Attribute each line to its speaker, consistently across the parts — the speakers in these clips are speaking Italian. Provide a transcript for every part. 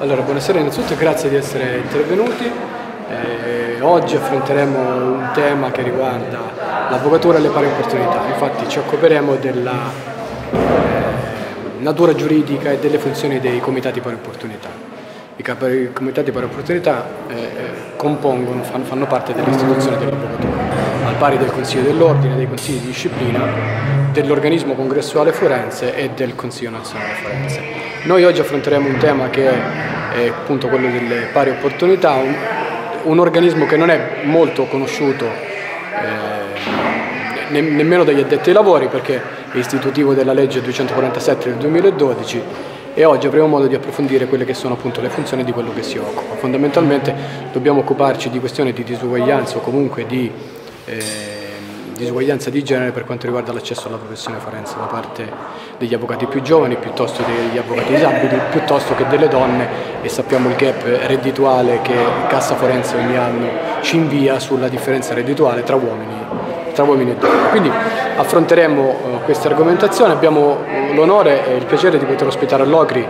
Speaker 1: Allora, buonasera innanzitutto e grazie di essere intervenuti. Eh, oggi affronteremo un tema che riguarda l'avvocatura e le pari opportunità, infatti ci occuperemo della eh, natura giuridica e delle funzioni dei comitati pari opportunità. I, i comitati pari opportunità eh, eh compongono, fanno, fanno parte dell'istituzione dell'avvocatura, al pari del Consiglio dell'Ordine, dei Consigli di disciplina, dell'organismo congressuale forense e del Consiglio nazionale forense. Noi oggi affronteremo un tema che è appunto quello delle pari opportunità, un, un organismo che non è molto conosciuto eh, ne, nemmeno dagli addetti ai lavori perché è istitutivo della legge 247 del 2012 e oggi avremo modo di approfondire quelle che sono appunto le funzioni di quello che si occupa. Fondamentalmente dobbiamo occuparci di questioni di disuguaglianza o comunque di eh, disuguaglianza di genere per quanto riguarda l'accesso alla professione forense da parte degli avvocati più giovani piuttosto degli avvocati disabili piuttosto che delle donne. E sappiamo il gap reddituale che Cassa Forense ogni anno ci invia sulla differenza reddituale tra uomini, tra uomini e donne. Quindi affronteremo uh, questa argomentazione, abbiamo l'onore e il piacere di poter ospitare all'Ocri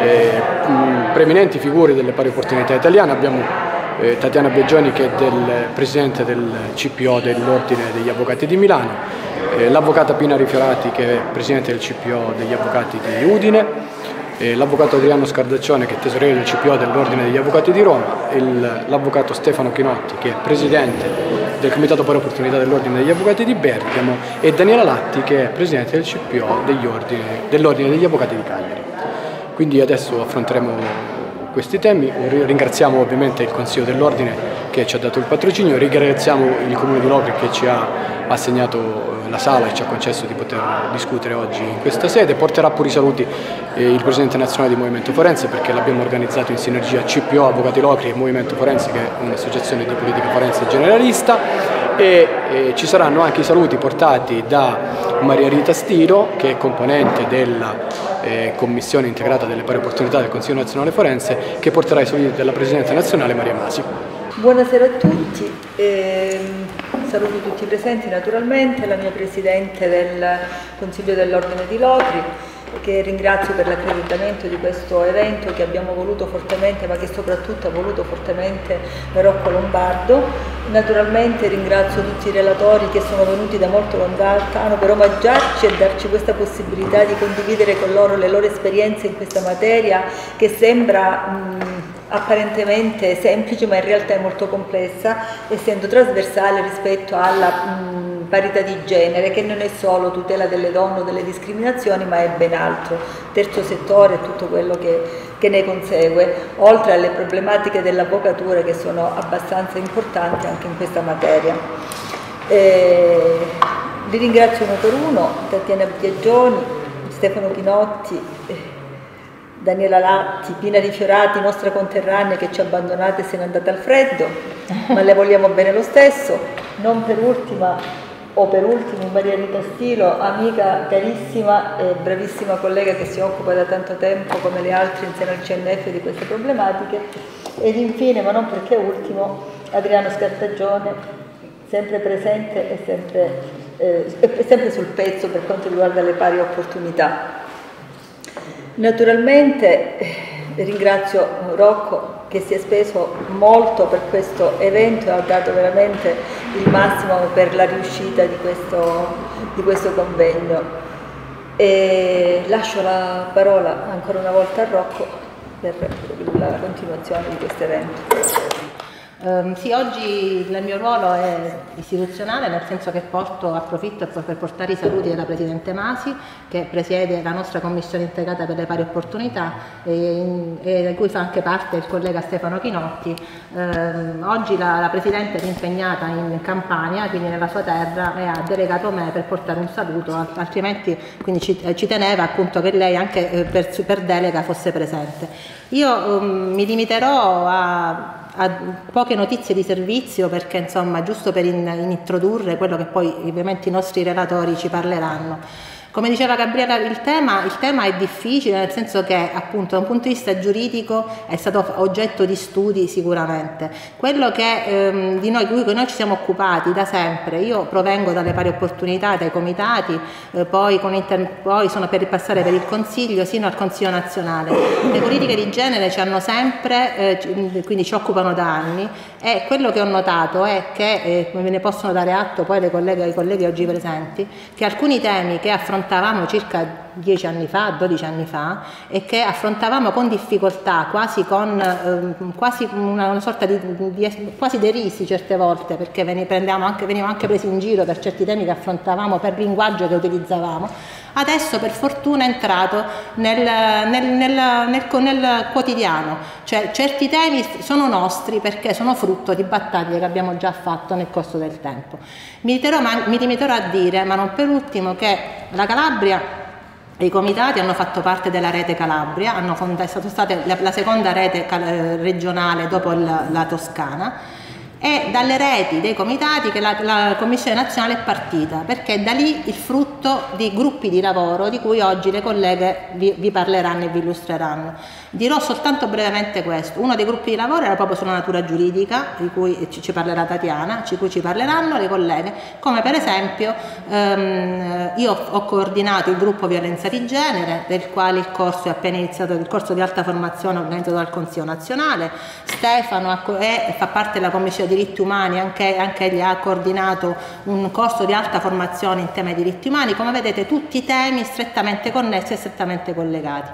Speaker 1: eh, preeminenti figure delle pari opportunità italiane, abbiamo eh, Tatiana Beggioni che è del presidente del CPO dell'Ordine degli Avvocati di Milano, eh, l'avvocata Pina Rifiorati che è presidente del CPO degli Avvocati di Udine, eh, l'avvocato Adriano Scardaccione che è tesoriere del CPO dell'Ordine degli Avvocati di Roma, l'avvocato Stefano Chinotti che è presidente del Comitato per l'Opportunità dell'Ordine degli Avvocati di Bergamo. E Daniela Latti che è presidente del CPO dell'Ordine degli Avvocati di Cagliari. Quindi adesso affronteremo questi temi. Ringraziamo ovviamente il Consiglio dell'Ordine che ci ha dato il patrocinio, ringraziamo il Comune di Locri che ci ha assegnato eh, la sala e ci ha concesso di poter discutere oggi in questa sede. Porterà pure i saluti eh, il Presidente Nazionale di Movimento Forense perché l'abbiamo organizzato in sinergia CPO Avvocati Locri e Movimento Forense che è un'associazione di politica forense generalista e eh, ci saranno anche i saluti portati da Maria Rita Stiro che è componente della eh, Commissione integrata delle pari opportunità del Consiglio nazionale forense che porterà i saluti della Presidente nazionale Maria Masi.
Speaker 2: Buonasera a tutti, eh, saluto tutti i presenti naturalmente, la mia Presidente del Consiglio dell'Ordine di Lotri che ringrazio per l'accreditamento di questo evento che abbiamo voluto fortemente ma che soprattutto ha voluto fortemente Rocco Lombardo. Naturalmente ringrazio tutti i relatori che sono venuti da molto lontano per omaggiarci e darci questa possibilità di condividere con loro le loro esperienze in questa materia che sembra mh, apparentemente semplice ma in realtà è molto complessa essendo trasversale rispetto alla mh, parità di genere che non è solo tutela delle donne o delle discriminazioni ma è ben altro, terzo settore e tutto quello che, che ne consegue, oltre alle problematiche dell'avvocatura che sono abbastanza importanti anche in questa materia. Eh, li ringrazio uno per uno, Tatiana Biagioni, Stefano Chinotti, eh, Daniela Latti, Pina Rifiorati, nostra conterranea che ci ha abbandonate e se n'è andata al freddo, ma le vogliamo bene lo stesso. Non per ultima o per ultimo Maria Rita Stilo, amica carissima e bravissima collega che si occupa da tanto tempo come le altre insieme al CNF di queste problematiche ed infine, ma non perché ultimo, Adriano Scartagione, sempre presente e sempre, eh, sempre sul pezzo per quanto riguarda le pari opportunità. Naturalmente eh, ringrazio Rocco che si è speso molto per questo evento e ha dato veramente il massimo per la riuscita di questo, di questo convegno. E lascio la parola ancora una volta a Rocco per la continuazione di questo evento.
Speaker 3: Um, sì, oggi il mio ruolo è istituzionale, nel senso che porto, approfitto per portare i saluti della Presidente Masi, che presiede la nostra Commissione integrata per le pari opportunità e, e di cui fa anche parte il collega Stefano Chinotti. Um, oggi la, la, Presidente è impegnata in Campania, quindi nella sua terra, e ha delegato me per portare un saluto, altrimenti ci, eh, ci, teneva appunto che lei anche eh, per, per, delega fosse presente. Io um, mi limiterò a a poche notizie di servizio perché insomma giusto per in, in introdurre quello che poi ovviamente i nostri relatori ci parleranno. Come diceva Gabriella, il tema, il tema, è difficile nel senso che appunto da un punto di vista giuridico è stato oggetto di studi sicuramente. Quello che, ehm, di noi, cui noi ci siamo occupati da sempre, io provengo dalle pari opportunità, dai comitati, eh, poi, inter- poi, sono per passare per il Consiglio sino al Consiglio nazionale. Le politiche di genere ci hanno sempre, eh, quindi ci occupano da anni e quello che ho notato è che, eh, come ve ne possono dare atto poi le colleghe e i colleghi oggi presenti, che alcuni temi che affrontavamo circa dieci anni fa, 12 anni fa e che affrontavamo con difficoltà, quasi con eh, quasi una, una, sorta di, di, quasi derisi certe volte, perché venivamo anche, presi in giro per certi temi che affrontavamo, per linguaggio che utilizzavamo. Adesso per fortuna è entrato nel, nel, nel, nel, quotidiano, cioè certi temi sono nostri perché sono frutto di battaglie che abbiamo già fatto nel corso del tempo. Mi, limiterò, mi limiterò a dire, ma non per ultimo, che la Calabria i comitati hanno fatto parte della rete Calabria, è stata la, la seconda rete regionale dopo il, la Toscana è dalle reti dei comitati che la, la, Commissione nazionale è partita, perché è da lì il frutto di gruppi di lavoro di cui oggi le colleghe vi, vi parleranno e vi illustreranno. Dirò soltanto brevemente questo. Uno dei gruppi di lavoro era proprio sulla natura giuridica, di cui ci, parlerà Tatiana, di cui ci parleranno le colleghe, come per esempio ehm, io ho coordinato il gruppo violenza di genere, del quale il corso è appena iniziato, il corso di alta formazione organizzato dal Consiglio nazionale. Stefano è, fa parte della Commissione diritti umani, anche, anche egli ha coordinato un corso di alta formazione in tema di diritti umani. Come vedete tutti temi strettamente connessi e strettamente collegati.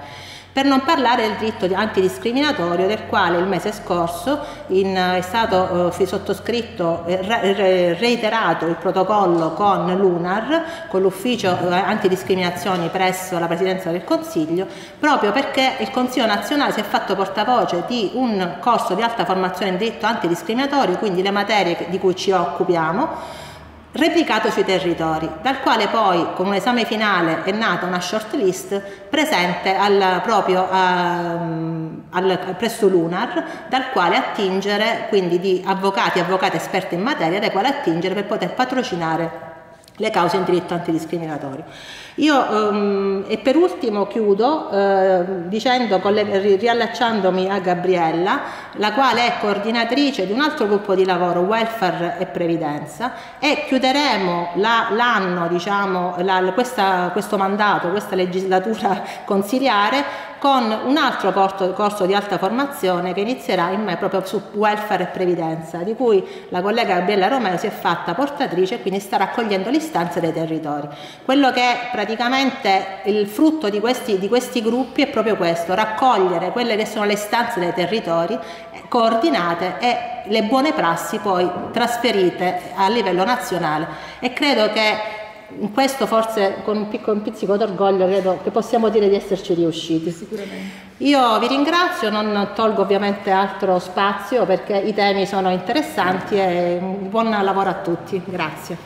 Speaker 3: Per non parlare del diritto antidiscriminatorio del quale il mese scorso in, è stato eh, sottoscritto e re, reiterato il protocollo con l'UNAR, con l'ufficio eh, antidiscriminazioni presso la Presidenza del Consiglio, proprio perché il Consiglio nazionale si è fatto portavoce di un corso di alta formazione in diritto antidiscriminatorio, quindi le materie di cui ci occupiamo, replicato sui territori, dal quale poi con un esame finale è nata una short list presente al, proprio um, al, presso l'UNAR, dal quale attingere, quindi di avvocati e avvocate esperti in materia, dai quali attingere per poter patrocinare le cause in diritto antidiscriminatorio. Io um, e per ultimo chiudo eh, dicendo, riallacciandomi a Gabriella, la quale è coordinatrice di un altro gruppo di lavoro, Welfare e Previdenza, e chiuderemo l'anno, la, diciamo, la, questa, questo mandato, questa legislatura consiliare con un altro corso, di alta formazione che inizierà in me proprio su welfare e previdenza, di cui la collega Gabriella Romeo si è fatta portatrice e quindi sta raccogliendo le istanze dei territori. Quello che è praticamente il frutto di questi, di questi gruppi è proprio questo, raccogliere quelle che sono le istanze dei territori eh, coordinate e le buone prassi poi trasferite a livello nazionale e credo che in questo forse con un piccolo un pizzico d'orgoglio credo che possiamo dire di esserci riusciti.
Speaker 2: Sicuramente.
Speaker 3: Io vi ringrazio, non tolgo ovviamente altro spazio perché i temi sono interessanti e buon lavoro a tutti. Grazie.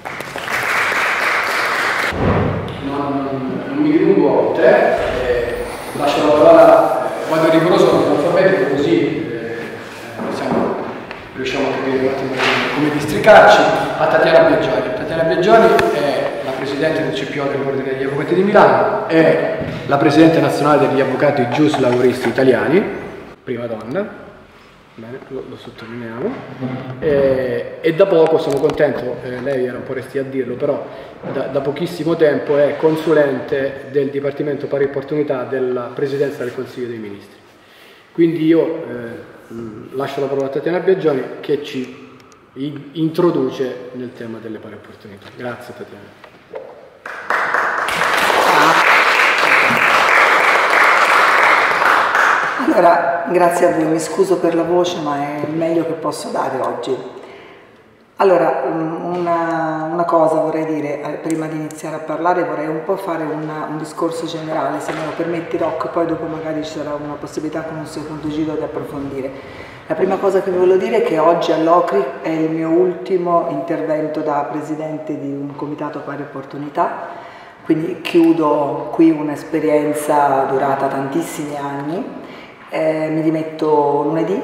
Speaker 1: Non, non mi dilungo oltre, eh, lascio la parola, eh, vado rigoroso con l'alfabetico così eh, siamo, riusciamo a capire un attimo come districarci, a Tatiana Biaggiani. Tatiana Biaggiani è presidente del CPO dell'Ordine degli Avvocati di Milano, è la presidente nazionale degli avvocati gius lavoristi italiani, prima donna, bene, lo, lo sottolineiamo, e, e, da poco sono contento, eh, lei era un po' resti a dirlo, però da, da, pochissimo tempo è consulente del Dipartimento Pari Opportunità della Presidenza del Consiglio dei Ministri. Quindi io eh, lascio la parola a Tatiana Biagioni che ci introduce nel tema delle pari opportunità. Grazie Tatiana.
Speaker 4: Allora, grazie a voi, mi scuso per la voce, ma è il meglio che posso dare oggi. Allora, una, una cosa vorrei dire, eh, prima di iniziare a parlare vorrei un po' fare una, un discorso generale, se me lo permetti Rocco, poi dopo magari ci sarà una possibilità con un secondo giro di approfondire. La prima cosa che voglio dire è che oggi all'OCRI è il mio ultimo intervento da presidente di un comitato pari opportunità, quindi chiudo qui un'esperienza durata tantissimi anni eh, mi dimetto lunedì,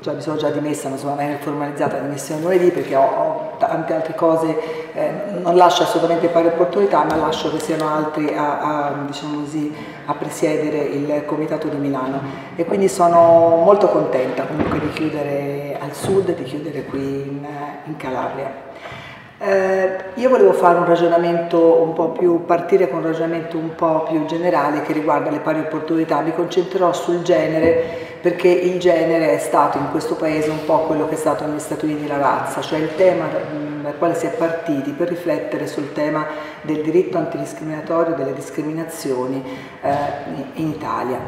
Speaker 4: cioè mi sono già dimessa, ma insomma è formalizzata la dimissione lunedì perché ho, ho tante altre cose, eh, non lascio assolutamente pari opportunità, ma lascio che siano altri a, a, diciamo così, a, presiedere il Comitato di Milano e quindi sono molto contenta comunque di chiudere al sud, di chiudere qui in, in Calabria. Eh, io volevo fare un ragionamento un po' più, partire con un ragionamento un po' più generale che riguarda le pari opportunità. Mi concentrerò sul genere perché il genere è stato in questo paese un po' quello che è stato negli Stati Uniti la razza, cioè il tema dal quale si è partiti per riflettere sul tema del diritto antidiscriminatorio, delle discriminazioni eh, in Italia.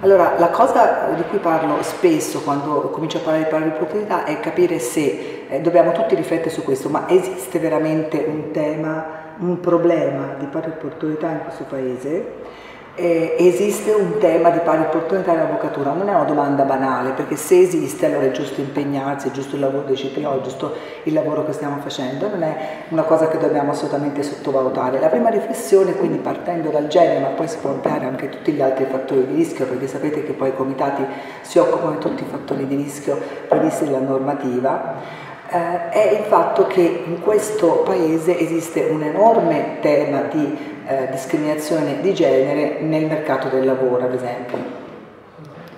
Speaker 4: Allora, la cosa di cui parlo spesso quando comincio a parlare di pari opportunità è capire se eh, dobbiamo tutti riflettere su questo, ma esiste veramente un tema, un problema di pari opportunità in questo Paese? eh, esiste un tema di pari opportunità nell'avvocatura, non è una domanda banale, perché se esiste allora è giusto impegnarsi, è giusto il lavoro dei CPO, è giusto il lavoro che stiamo facendo, non è una cosa che dobbiamo assolutamente sottovalutare. La prima riflessione, quindi partendo dal genere, ma poi si anche tutti gli altri fattori di rischio, perché sapete che poi i comitati si occupano di tutti i fattori di rischio previsti dalla normativa, eh, è il fatto che in questo paese esiste un enorme tema di eh, discriminazione di genere nel mercato del lavoro, ad esempio.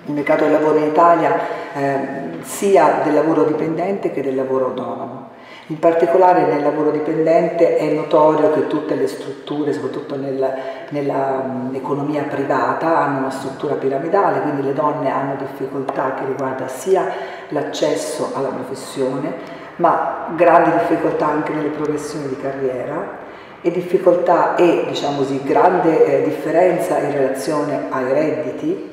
Speaker 4: Il mercato del lavoro in Italia eh, sia del lavoro dipendente che del lavoro autonomo. In particolare nel lavoro dipendente è notorio che tutte le strutture, soprattutto nell'economia privata, hanno una struttura piramidale, quindi le donne hanno difficoltà che riguarda sia l'accesso alla professione, ma grandi difficoltà anche nelle progressioni di carriera e difficoltà e diciamo così, grande eh, differenza in relazione ai redditi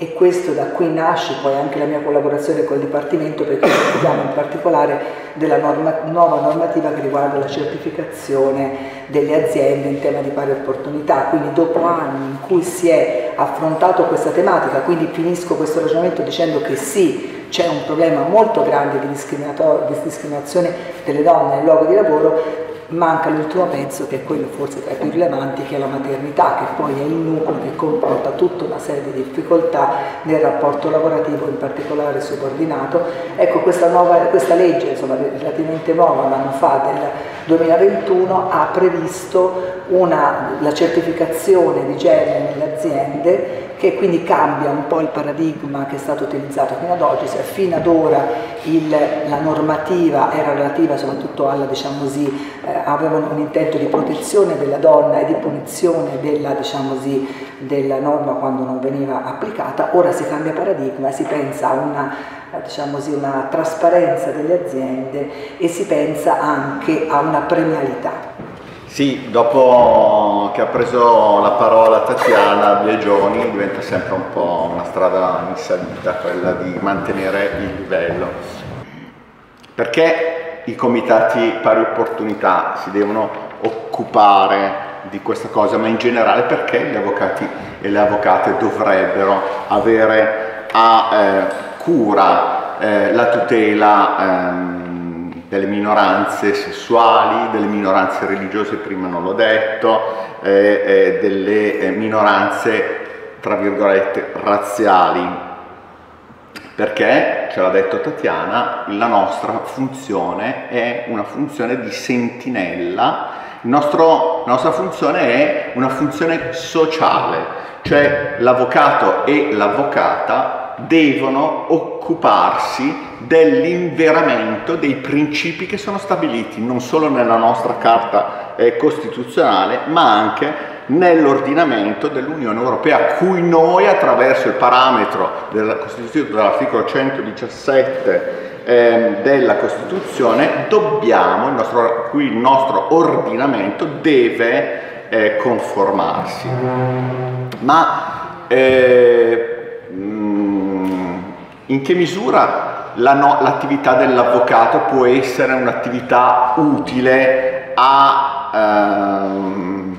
Speaker 4: e questo da qui nasce poi anche la mia collaborazione col Dipartimento perché ci occupiamo in particolare della norma, nuova normativa che riguarda la certificazione delle aziende in tema di pari opportunità, quindi dopo anni in cui si è affrontato questa tematica, quindi finisco questo ragionamento dicendo che sì, c'è un problema molto grande di, di discriminazione delle donne nel luogo di lavoro, manca l'ultimo pezzo che è quello forse tra i più rilevanti che è la maternità che poi è il nucleo che comporta tutta una serie di difficoltà nel rapporto lavorativo in particolare subordinato. Ecco questa, nuova, questa legge insomma relativamente nuova un anno fa del 2021 ha previsto una, la certificazione di genere nelle aziende che quindi cambia un po' il paradigma che è stato utilizzato fino ad oggi, se fino ad ora il, la normativa era relativa soprattutto alla, diciamo così, eh, avevano un intento di protezione della donna e di punizione della, diciamo così, della norma quando non veniva applicata, ora si cambia paradigma si pensa a una, diciamo così, una trasparenza delle aziende e si pensa anche a una premialità.
Speaker 5: Sì, dopo che ha preso la parola Tatiana Biegioni diventa sempre un po' una strada in salita quella di mantenere il livello. Perché i comitati pari opportunità si devono occupare di questa cosa, ma in generale perché gli avvocati e le avvocate dovrebbero avere a eh, cura eh, la tutela ehm, delle minoranze sessuali, delle minoranze religiose, prima non l'ho detto, eh, eh, delle eh, minoranze, tra virgolette, razziali. Perché, ce l'ha detto Tatiana, la nostra funzione è una funzione di sentinella, la nostra funzione è una funzione sociale, cioè l'avvocato e l'avvocata devono occuparsi dell'inveramento dei principi che sono stabiliti non solo nella nostra Carta eh, Costituzionale, ma anche nell'ordinamento dell'Unione Europea, cui noi attraverso il parametro della Costituzione dall'articolo 117 eh, della Costituzione dobbiamo, il nostro, cui il nostro ordinamento deve eh, conformarsi. Ma eh, mm, in che misura la no, l'attività dell'avvocato può essere un'attività utile a ehm,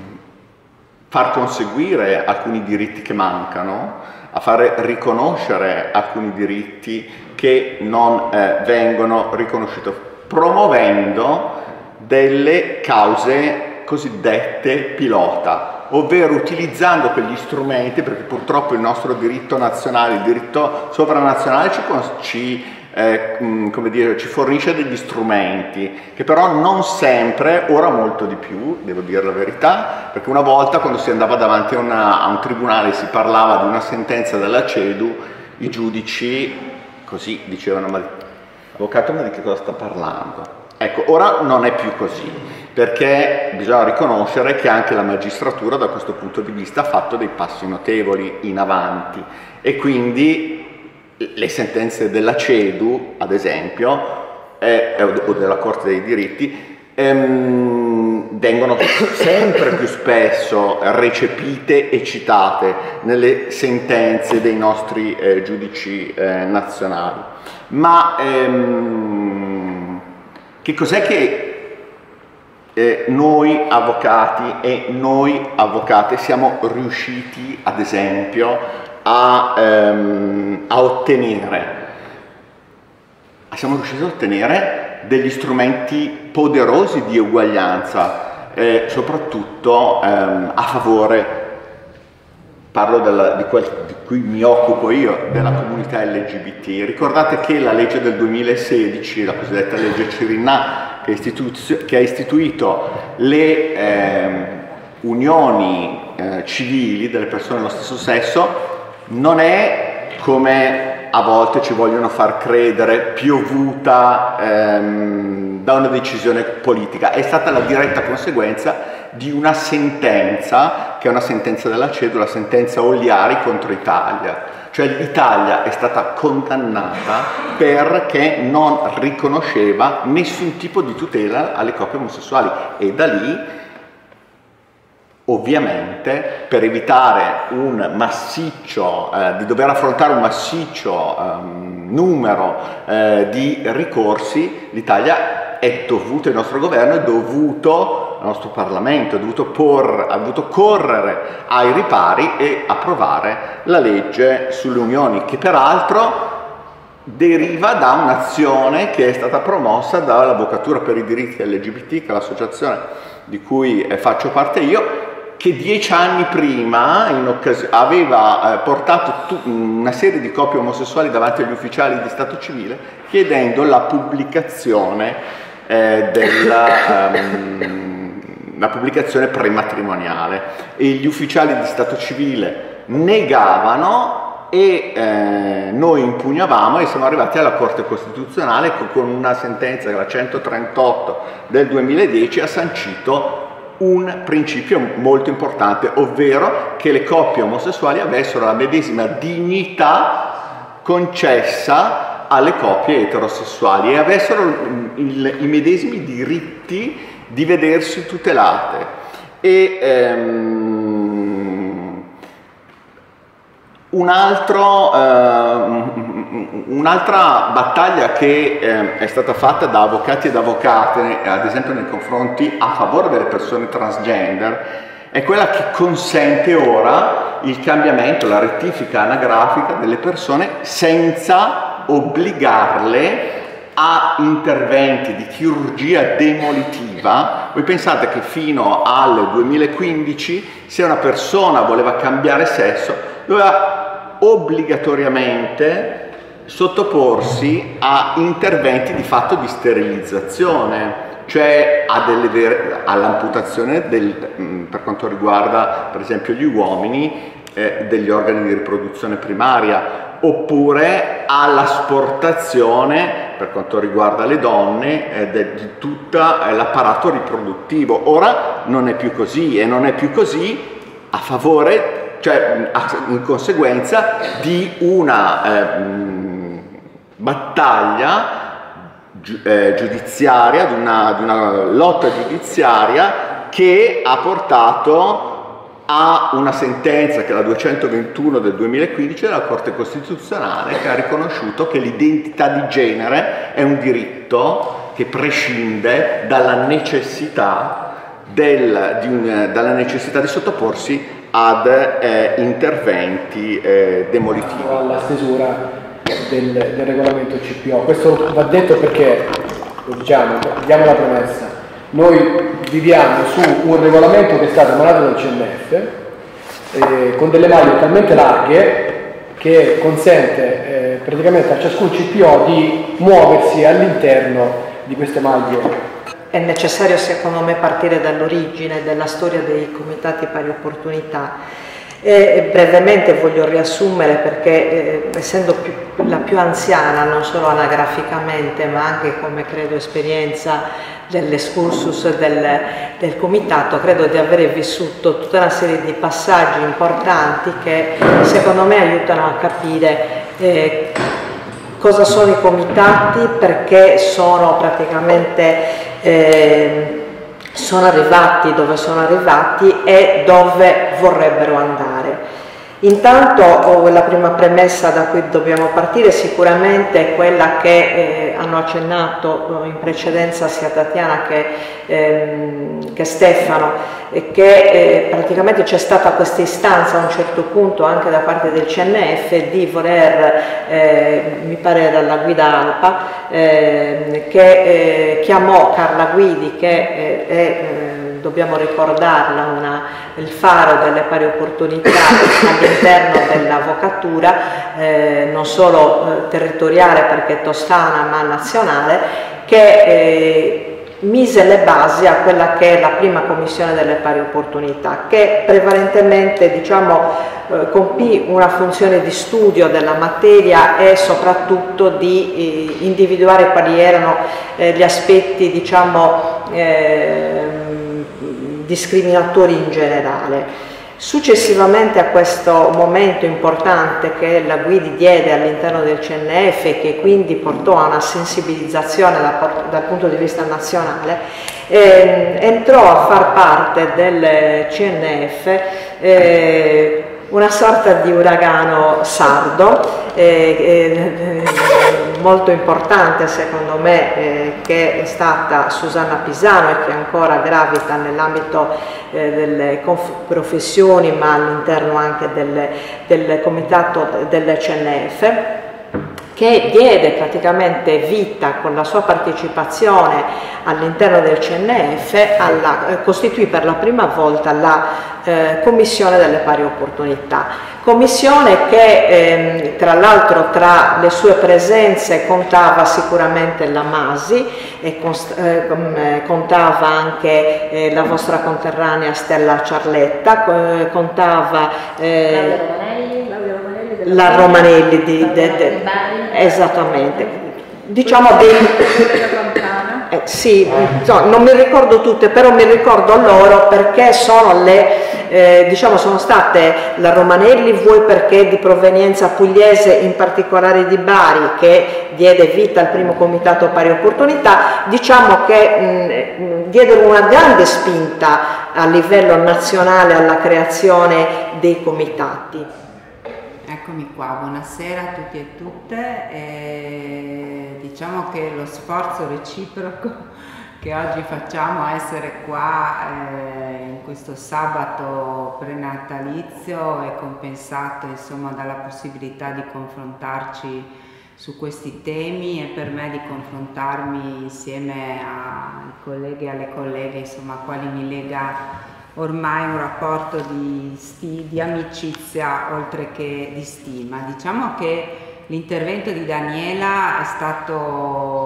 Speaker 5: far conseguire alcuni diritti che mancano, a fare riconoscere alcuni diritti che non eh, vengono riconosciuti, promuovendo delle cause cosiddette pilota, ovvero utilizzando quegli strumenti, perché purtroppo il nostro diritto nazionale, il diritto sovranazionale ci, ci eh, come dire, ci fornisce degli strumenti che però non sempre, ora molto di più, devo dire la verità, perché una volta quando si andava davanti a, una, a un tribunale e si parlava di una sentenza della CEDU, i giudici così dicevano ma avvocato ma di che cosa sta parlando? Ecco, ora non è più così, perché bisogna riconoscere che anche la magistratura da questo punto di vista ha fatto dei passi notevoli in avanti e quindi le sentenze della CEDU, ad esempio, eh, o della Corte dei diritti, ehm, vengono sempre più spesso recepite e citate nelle sentenze dei nostri eh, giudici eh, nazionali. Ma ehm, che cos'è che eh, noi avvocati e noi avvocate siamo riusciti, ad esempio, a, ehm, a ottenere. Siamo riusciti a ottenere degli strumenti poderosi di uguaglianza, eh, soprattutto ehm, a favore, parlo della, di, quel, di cui mi occupo io, della comunità LGBT. Ricordate che la legge del 2016, la cosiddetta legge Cirinà, che, che ha istituito le eh, unioni eh, civili delle persone dello stesso sesso, non è come a volte ci vogliono far credere piovuta ehm, da una decisione politica, è stata la diretta conseguenza di una sentenza, che è una sentenza della CEDU, la sentenza Ogliari contro Italia. Cioè l'Italia è stata condannata perché non riconosceva nessun tipo di tutela alle coppie omosessuali. E da lì Ovviamente per evitare un massiccio, eh, di dover affrontare un massiccio um, numero eh, di ricorsi, l'Italia è dovuto, il nostro governo è dovuto, il nostro Parlamento è dovuto, por, ha dovuto correre ai ripari e approvare la legge sulle unioni, che peraltro deriva da un'azione che è stata promossa dall'Avvocatura per i diritti LGBT, che è l'associazione di cui eh, faccio parte io, che dieci anni prima aveva eh, portato una serie di coppie omosessuali davanti agli ufficiali di Stato civile chiedendo la pubblicazione eh, della um, la pubblicazione prematrimoniale. E gli ufficiali di Stato civile negavano e eh, noi impugnavamo e siamo arrivati alla Corte Costituzionale con una sentenza, la 138 del 2010, ha sancito un principio molto importante, ovvero che le coppie omosessuali avessero la medesima dignità concessa alle coppie eterosessuali e avessero il, i medesimi diritti di vedersi tutelate. E, ehm, un altro, eh, Un'altra battaglia che eh, è stata fatta da avvocati ed avvocate, ad esempio nei confronti a favore delle persone transgender, è quella che consente ora il cambiamento, la rettifica anagrafica delle persone senza obbligarle a interventi di chirurgia demolitiva. Voi pensate che fino al 2015 se una persona voleva cambiare sesso doveva obbligatoriamente sottoporsi a interventi di fatto di sterilizzazione, cioè all'amputazione mm, per quanto riguarda per esempio gli uomini eh, degli organi di riproduzione primaria oppure all'asportazione per quanto riguarda le donne eh, di tutto eh, l'apparato riproduttivo. Ora non è più così e non è più così a favore, cioè in conseguenza di una eh, battaglia eh, giudiziaria, di una, di una lotta giudiziaria che ha portato a una sentenza che è la 221 del 2015 della Corte Costituzionale che ha riconosciuto che l'identità di genere è un diritto che prescinde dalla necessità, del, di, un, dalla necessità di sottoporsi ad eh, interventi eh, demolitivi.
Speaker 1: La stesura del, del, regolamento CPO. Questo va detto perché, lo diciamo, diamo la premessa, noi viviamo su un regolamento che è stato emanato dal CNF eh, con delle maglie talmente larghe che consente eh, praticamente a ciascun CPO di muoversi all'interno di queste maglie.
Speaker 6: È necessario secondo me partire dall'origine della storia dei comitati pari opportunità e brevemente voglio riassumere perché eh, essendo più, la più anziana non solo anagraficamente ma anche come credo esperienza dell'escursus del, del comitato credo di aver vissuto tutta una serie di passaggi importanti che secondo me aiutano a capire eh, cosa sono i comitati, perché sono praticamente eh, sono arrivati dove sono arrivati e dove vorrebbero andare. Intanto oh, la prima premessa da cui dobbiamo partire sicuramente è quella che eh, hanno accennato eh, in precedenza sia Tatiana che, ehm, che Stefano, e che eh, praticamente c'è stata questa istanza a un certo punto anche da parte del CNF di voler, eh, mi pare era la guida ALPA, ehm, che eh, chiamò Carla Guidi che eh, è dobbiamo ricordarla, una, il faro delle pari opportunità all'interno dell'avvocatura, eh, non solo eh, territoriale perché toscana ma nazionale, che eh, mise le basi a quella che è la prima commissione delle pari opportunità, che prevalentemente diciamo, eh, compì una funzione di studio della materia e soprattutto di eh, individuare quali erano eh, gli aspetti diciamo, eh, discriminatori in generale. Successivamente a questo momento importante che la Guidi diede all'interno del CNF e che quindi portò a una sensibilizzazione da, dal punto di vista nazionale, eh, entrò a far parte del CNF eh, una sorta di uragano sardo eh, eh, molto importante secondo me eh, che è stata Susanna Pisano e che ancora gravita nell'ambito eh, delle professioni ma all'interno anche del, del comitato del CNF che diede praticamente vita con la sua partecipazione all'interno del CNF, alla, eh, costituì per la prima volta la eh, Commissione delle pari opportunità. Commissione che ehm, tra l'altro tra le sue presenze contava sicuramente la Masi e eh, contava anche eh, la vostra conterranea Stella Ciarletta, eh, contava eh, la Romanelli di, de, de, esattamente. Diciamo dei eh, sì, no, non mi ricordo tutte però mi ricordo loro perché sono le eh, diciamo sono state la Romanelli vuoi perché di provenienza pugliese in particolare di Bari che diede vita al primo comitato pari opportunità. Diciamo che mh, diedero una grande spinta a livello nazionale alla creazione dei comitati
Speaker 7: Eccomi qua, buonasera a tutti e tutte. E diciamo che lo sforzo reciproco che oggi facciamo a essere qua eh, in questo sabato prenatalizio è compensato insomma dalla possibilità di confrontarci su questi temi e per me di confrontarmi insieme ai colleghi e alle colleghe insomma a quali mi lega ormai un rapporto di, di amicizia oltre che di stima. Diciamo che l'intervento di Daniela è stato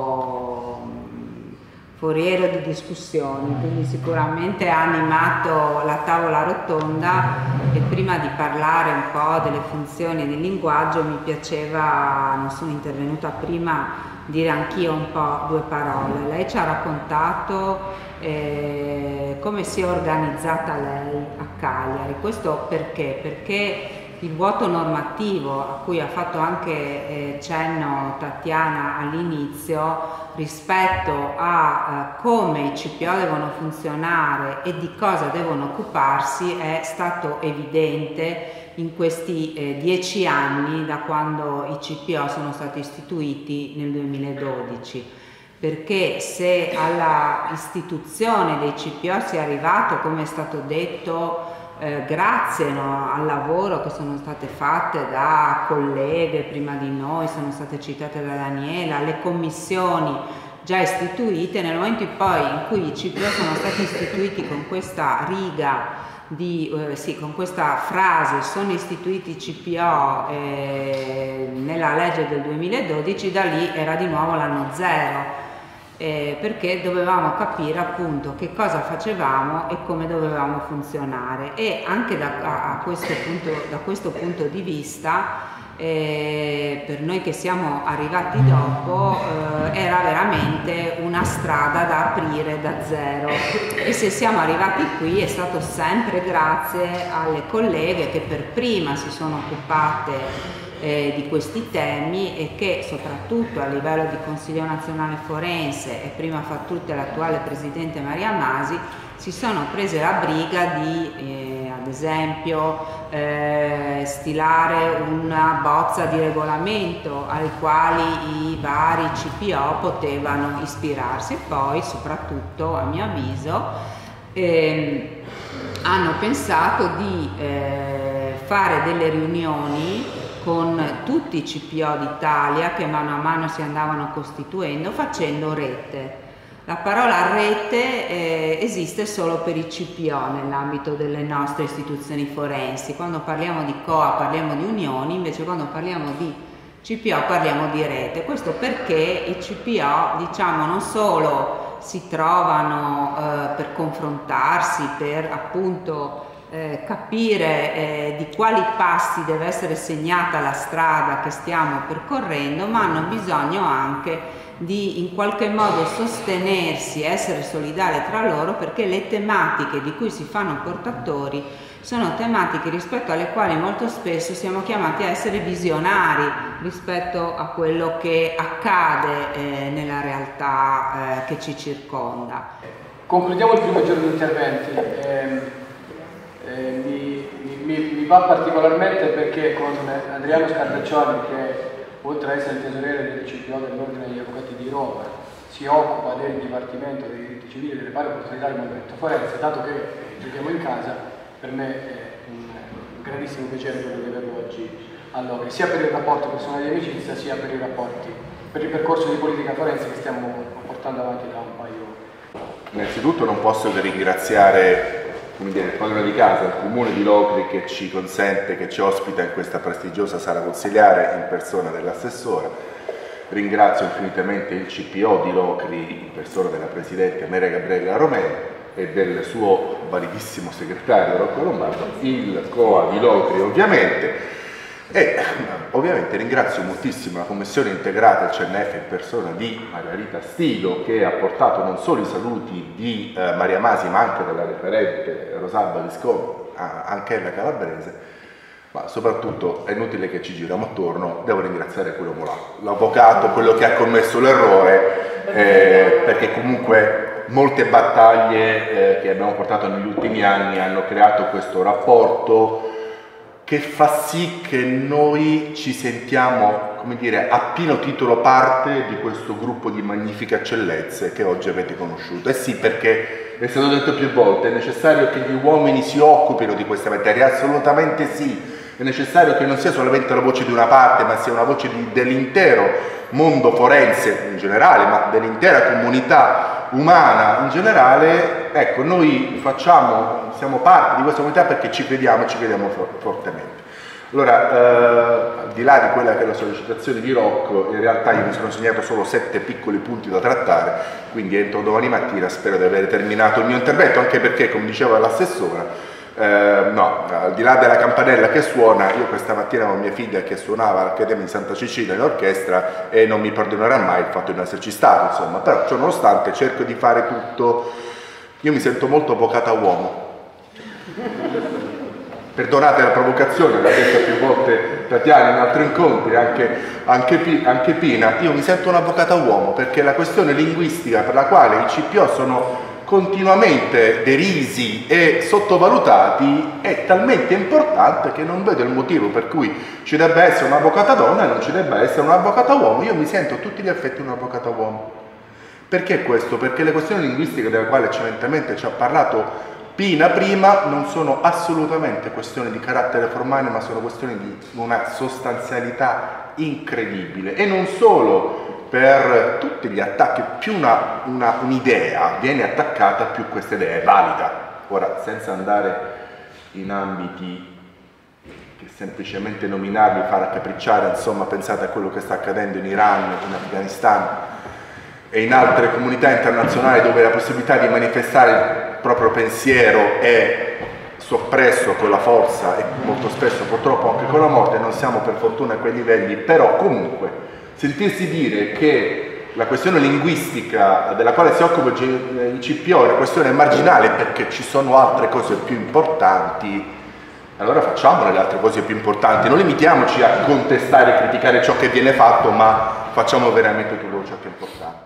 Speaker 7: foriero di discussioni, quindi sicuramente ha animato la tavola rotonda e prima di parlare un po' delle funzioni del linguaggio mi piaceva, non sono intervenuta prima, dire anch'io un po' due parole. Lei ci ha raccontato eh, come si è organizzata lei a Cagliari. Questo perché? Perché il vuoto normativo a cui ha fatto anche eh, cenno Tatiana all'inizio rispetto a eh, come i CPO devono funzionare e di cosa devono occuparsi è stato evidente in questi eh, dieci anni da quando i CPO sono stati istituiti nel 2012 perché se alla istituzione dei CPO si è arrivato, come è stato detto, eh, grazie no, al lavoro che sono state fatte da colleghe prima di noi, sono state citate da Daniela, le commissioni già istituite, nel momento poi in cui i CPO sono stati istituiti con questa riga di, eh, sì, con questa frase sono istituiti CPO eh, nella legge del 2012, da lì era di nuovo l'anno zero. Eh, perché dovevamo capire appunto che cosa facevamo e come dovevamo funzionare. E anche da, questo punto, da questo punto di vista eh, per noi che siamo arrivati dopo eh, era veramente una strada da aprire da zero. E se siamo arrivati qui è stato sempre grazie alle colleghe che per prima si sono occupate eh, di questi temi e che soprattutto a livello di Consiglio nazionale forense e prima fra tutte l'attuale Presidente Maria Masi si sono prese la briga di, eh, ad esempio, eh, stilare una bozza di regolamento ai quali i vari CPO potevano ispirarsi. E poi, soprattutto, a mio avviso, ehm, hanno pensato di eh, fare delle riunioni con tutti i CPO d'Italia che mano a mano si andavano costituendo facendo rete la parola rete eh, esiste solo per i CPO nell'ambito delle nostre istituzioni forensi. Quando parliamo di COA parliamo di unioni, invece quando parliamo di CPO parliamo di rete. Questo perché i CPO diciamo non solo si trovano eh, per confrontarsi, per appunto eh, capire eh, di quali passi deve essere segnata la strada che stiamo percorrendo, ma hanno bisogno anche di in qualche modo sostenersi, essere solidali tra loro perché le tematiche di cui si fanno portatori sono tematiche rispetto alle quali molto spesso siamo chiamati a essere visionari rispetto a quello che accade eh, nella realtà eh, che ci circonda.
Speaker 1: Concludiamo il primo giorno di interventi. Eh, mi, mi, mi, va particolarmente perché con Adriano Scardaccioni che oltre ad essere il tesoriere del CPO dell'Ordine degli Avvocati di Roma, si occupa del Dipartimento dei diritti civili e delle pari opportunità del movimento forense, dato che giochiamo in casa, per me è un, grandissimo piacere quello di averlo oggi all'Ogri, sia per il rapporto personale di amicizia, sia per i rapporti, per il percorso di politica forense che stiamo portando avanti da un paio.
Speaker 8: Innanzitutto non posso che ringraziare come dire, il padrone di casa, il comune di Locri che ci consente, che ci ospita in questa prestigiosa sala consigliare in persona dell'assessore. Ringrazio infinitamente il CPO di Locri in persona della Presidente Maria Gabriella Romeo e del suo validissimo segretario Rocco Lombardo, il COA di Locri ovviamente, e ovviamente ringrazio moltissimo la Commissione integrata del CNF in persona di Margarita Stido che ha portato non solo i saluti di eh, Maria Masi ma anche della referente Rosalba Visconti, anche la calabrese, ma soprattutto è inutile che ci giriamo attorno, devo ringraziare quell'uomo là, l'avvocato, quello che ha commesso l'errore, eh, perché comunque molte battaglie eh, che abbiamo portato negli ultimi anni hanno creato questo rapporto che fa sì che noi ci sentiamo, come dire, a pieno titolo parte di questo gruppo di magnifiche eccellenze che oggi avete conosciuto. Eh sì, perché è stato detto più volte, è necessario che gli uomini si occupino di queste materie, assolutamente sì, è necessario che non sia solamente la voce di una parte, ma sia una voce dell'intero mondo forense in generale, ma dell'intera comunità umana in generale, ecco, noi facciamo, siamo parte di questa comunità perché ci crediamo e ci crediamo fortemente. Allora, eh, al di là di quella che è la sollecitazione di Rocco, in realtà io mi sono segnato solo sette piccoli punti da trattare, quindi entro domani mattina spero di aver terminato il mio intervento, anche perché, come diceva l'assessora, eh, no, al di là della campanella che suona, io questa mattina ho mia figlia che suonava all'Accademia di Santa Cecilia in orchestra e non mi perdonerà mai il fatto di non esserci stato, insomma, però ciò nonostante cerco di fare tutto, io mi sento molto avvocata uomo. Perdonate la provocazione, l'ha detto più volte Tatiana in altri incontri, anche, anche, anche Pina, io mi sento un avvocato uomo perché la questione linguistica per la quale i CPO sono continuamente derisi e sottovalutati è talmente importante che non vedo il motivo per cui ci debba essere un'avvocata donna e non ci debba essere un'avvocata uomo. Io mi sento a tutti gli effetti un avvocato uomo. Perché questo? Perché le questioni linguistiche delle quali eccellentemente ci ha parlato Pina prima non sono assolutamente questioni di carattere formale, ma sono questioni di una sostanzialità incredibile. E non solo per tutti gli attacchi, più una, una, un'idea viene attaccata, più questa idea è valida. Ora, senza andare in ambiti che semplicemente nominarli fa raccapricciare, insomma pensate a quello che sta accadendo in Iran, in Afghanistan e in altre comunità internazionali dove la possibilità di manifestare proprio pensiero è soppresso con la forza e molto spesso purtroppo anche con la morte, non siamo per fortuna a quei livelli, però comunque sentirsi dire che la questione linguistica della quale si occupa il CPO è una questione marginale perché ci sono altre cose più importanti, allora facciamole le altre cose più importanti, non limitiamoci a contestare e criticare ciò che viene fatto, ma facciamo veramente tutto ciò che è importante.